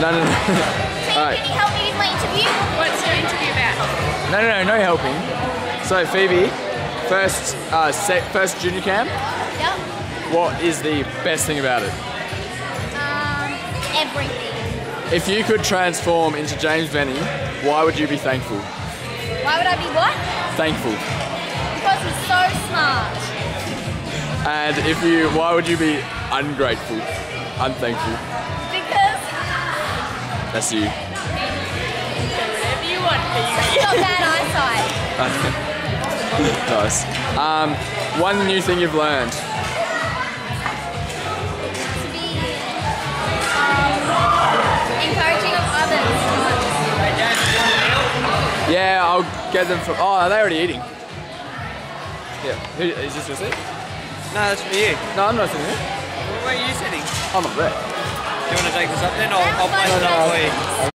No, no, no. All right. Can you help me with my interview? What's your interview about? No, no, no, no helping. So Phoebe, first, uh, se- first junior camp. Yep. What is the best thing about it? Um, everything. If you could transform into James Benny, why would you be thankful? Why would I be what? Thankful. Because he's so smart. And if you, why would you be ungrateful, unthankful? Because That's you. Whatever you want for you. he's got bad eyesight. nice. Um, one new thing you've learned. To be um, encouraging of others. Yeah, I'll get them from. Oh, are they already eating? Yeah. Who, is this your seat? No, that's for you. No, I'm not sitting here. Where are you sitting? I'm not there. Do you want to take this up then? I'll, I'll place it up for you.